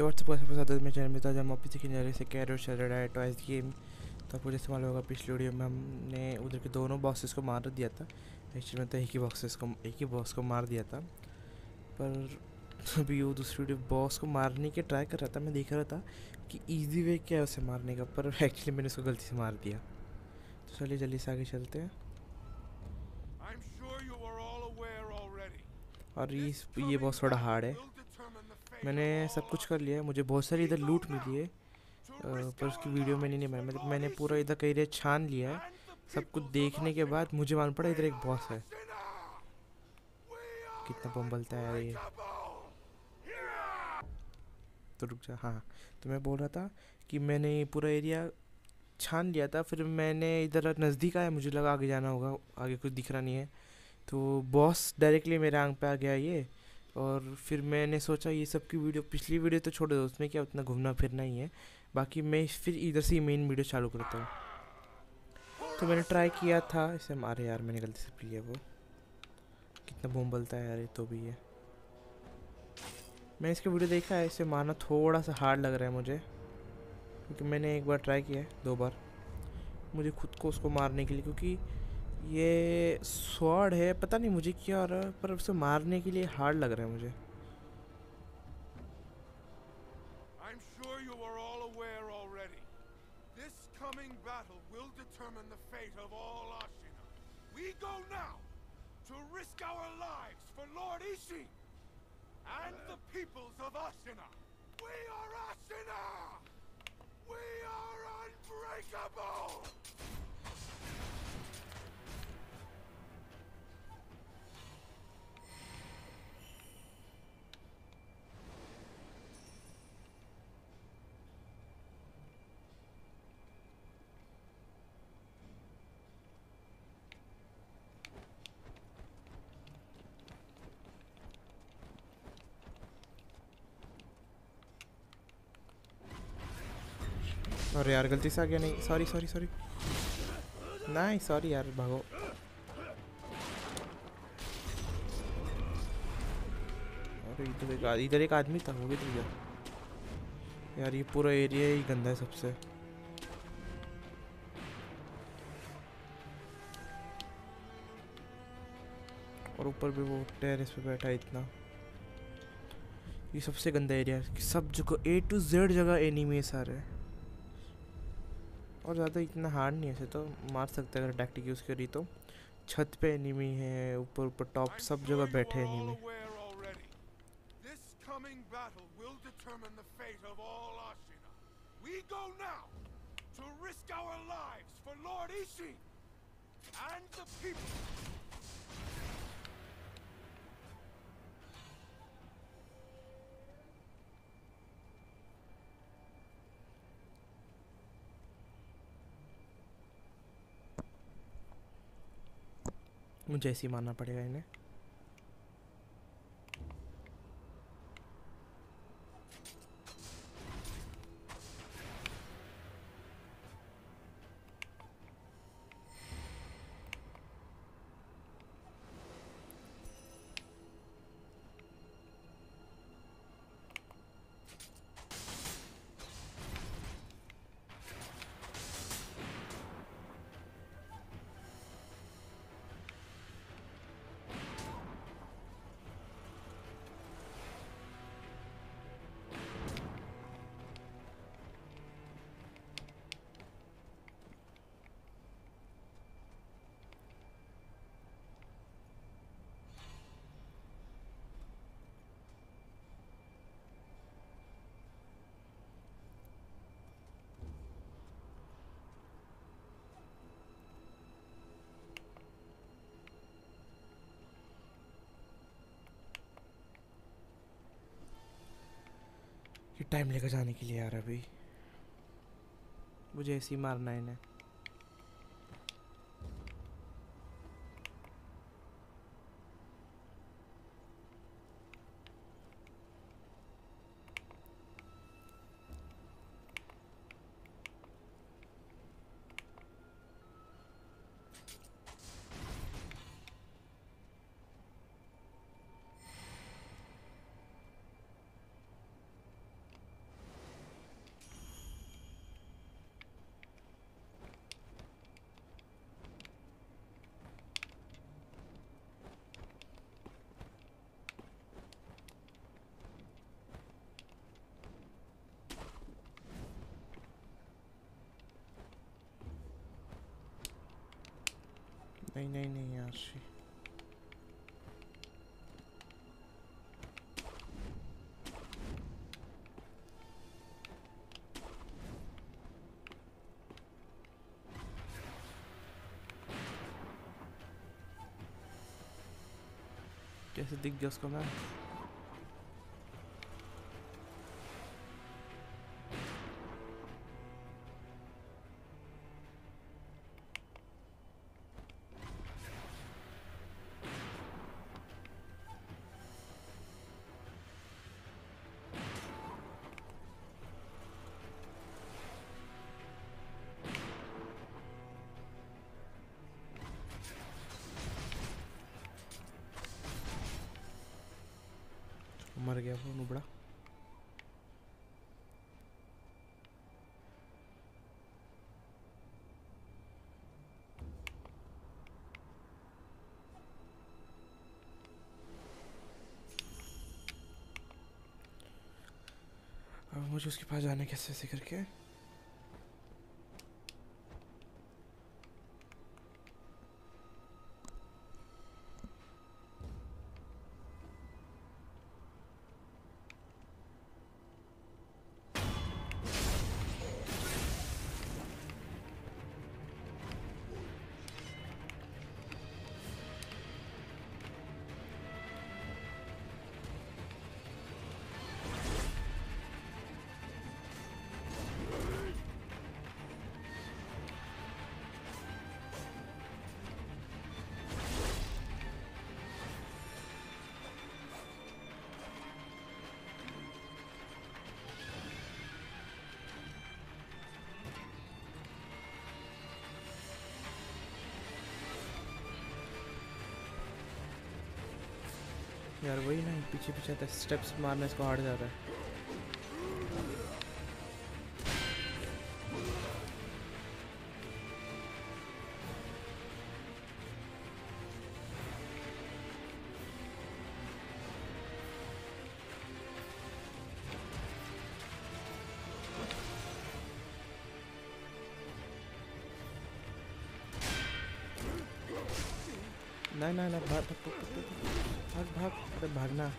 ये व्हाट्सअप का साथ में चैनल में था जब सीखने जा रहे थे कैर और चल रहा है टॉयस गेम तो आपको जैसे मालूम होगा पिछले वीडियो में हमने उधर के दोनों बॉक्सेस को मार दिया था। एक्चुअली में तो एक ही बॉक्सेस को एक ही बॉक्स को मार दिया था। पर अभी वो दूसरी वीडियो बॉस को मारने के ट्राई कर रहा था मैं देख रहा था कि ईजी वे क्या है उसे मारने का पर एक्चुअली मैंने उसको गलती से मार दिया। तो चलिए जल्दी से आगे चलते हैं. और ये ये बॉस थोड़ा हार्ड है will determine the fate मैंने सब कुछ कर लिया है। मुझे बहुत सारी इधर लूट मिली है। पर उसकी वीडियो मैंने नहीं बनाई। मतलब मैंने पूरा इधर का एरिया छान लिया है। सब कुछ देखने के बाद मुझे मालूम पड़ा इधर एक बॉस है। कितना बम बलता है ये। तो रुक जा। हाँ तो मैं बोल रहा था कि मैंने पूरा एरिया छान लिया था। फिर मैंने इधर नज़दीक आया। मुझे लगा आगे जाना होगा। आगे कुछ दिख रहा नहीं है। तो बॉस डायरेक्टली मेरे आंग पे आ गया ये। और फिर मैंने सोचा ये सब की वीडियो, पिछली वीडियो तो छोड़ दो, उसमें क्या उतना घूमना फिरना ही है। बाकी मैं फिर इधर से ही मेन वीडियो चालू करता हूँ। तो मैंने ट्राई किया था, इसे मारे यार मैंने गलती से पी लिया वो। कितना बम बलता है यार ये तो भी है। मैं इसका वीडियो देखा है, इसे मारना थोड़ा सा हार्ड लग रहा है मुझे। क्योंकि मैंने एक बार ट्राई किया है, दो बार। मुझे खुद को उसको मारने के लिए, क्योंकि ये स्वॉर्ड है पता नहीं मुझे क्या हो रहा है पर उसे मारने के लिए हार्ड लग रहा है मुझे I'm sure you are all aware already. This coming battle will determine the fate of all Ashina. We go now to risk our lives for Lord Ishii and the peoples of Ashina. We are Ashina! We are unbreakable! अरे यार, गलती से आ गया, नहीं। Sorry sorry sorry नहीं sorry यार, भागो। अरे, इधर एक इधर एक आदमी था, वो भी गया। यार, ये पूरा एरिया ही गंदा है सबसे। और ऊपर भी वो टेरेस पे बैठा है इतना। ये सबसे गंदा एरिया है। कि सब जगह ए टू जेड जगह एनिमी सारे और ज़्यादा इतना हार्ड नहीं ऐसे तो मार सकते अगर टैक्टिक यूज़ करी तो छत पे एनिमी है ऊपर ऊपर टॉप सब जगह बैठे enemy. We go now to risk our lives for Lord Ishii and the people. मुझे ऐसे ही मानना पड़ेगा इन्हें। टाइम लेकर जाने के लिए यार अभी। मुझे ऐसे ही मारना है इन्हें। नहीं नहीं नहीं यार शी कैसे दिख गया उसको मैम मर गया वो नुबड़ा। अब मुझे उसके पास जाने कैसे ऐसे करके यार वही ना पीछे पीछे आता स्टेप्स मारने इसको हार्ड जाता है। नहीं नहीं नहीं भाग भाग भाग भाग भागना।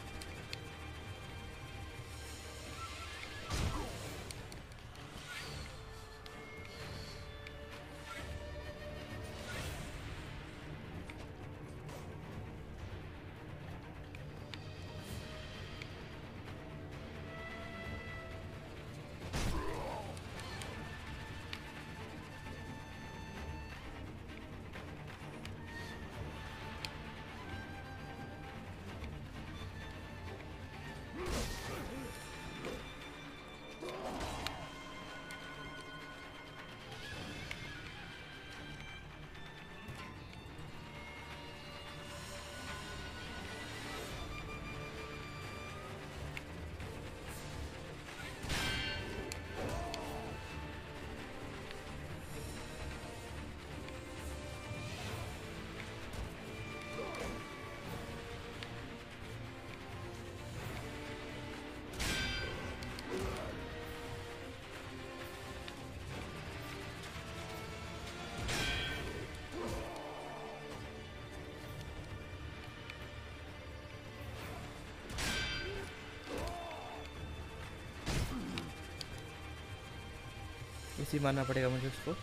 इसी मानना पड़ेगा मुझे उसको।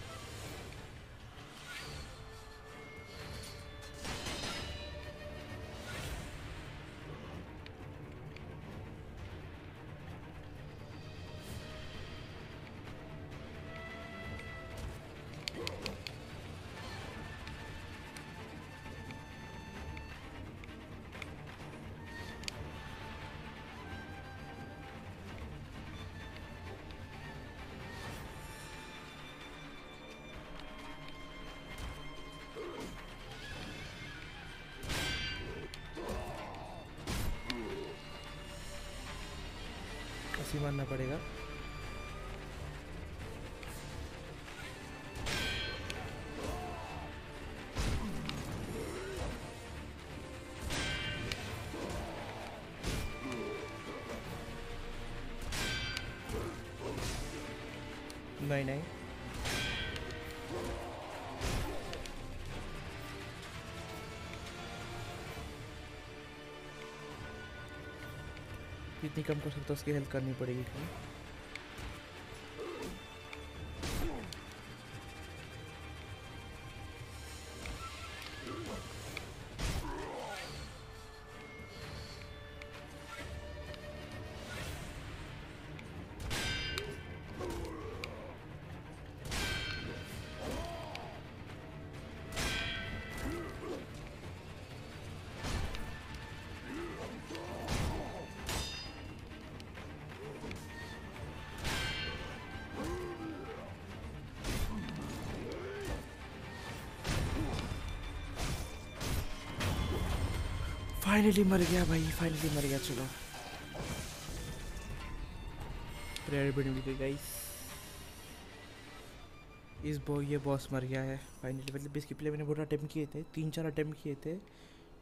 मारना पड़ेगा। जितनी कम कर सकता उसकी हेल्प करनी पड़ेगी। फाइनली मर गया भाई फाइनली मर गया, चलो। हुई गाइस इस बो ये बॉस मर गया है फाइनली मतलब इसके पहले मैंने बहुत अटैम्प्ट किए थे, तीन चार अटैम्प्ट किए थे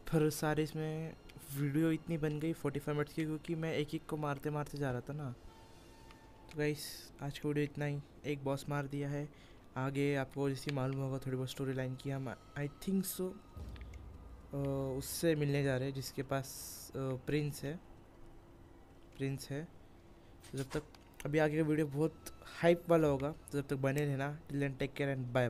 फिर सारे इसमें वीडियो इतनी बन गई फोर्टी फाइव मिनट्स की, क्योंकि मैं एक एक को मारते मारते जा रहा था ना। तो गाइस आज का वीडियो इतना ही। एक बॉस मार दिया है। आगे आपको जैसे मालूम होगा, थोड़ी बहुत स्टोरी लाइन की हम आई थिंक सो उससे मिलने जा रहे हैं, जिसके पास प्रिंस है। प्रिंस है। जब तक, अभी आगे का वीडियो बहुत हाइप वाला होगा तो जब तक बने रहना। Till take care and bye bye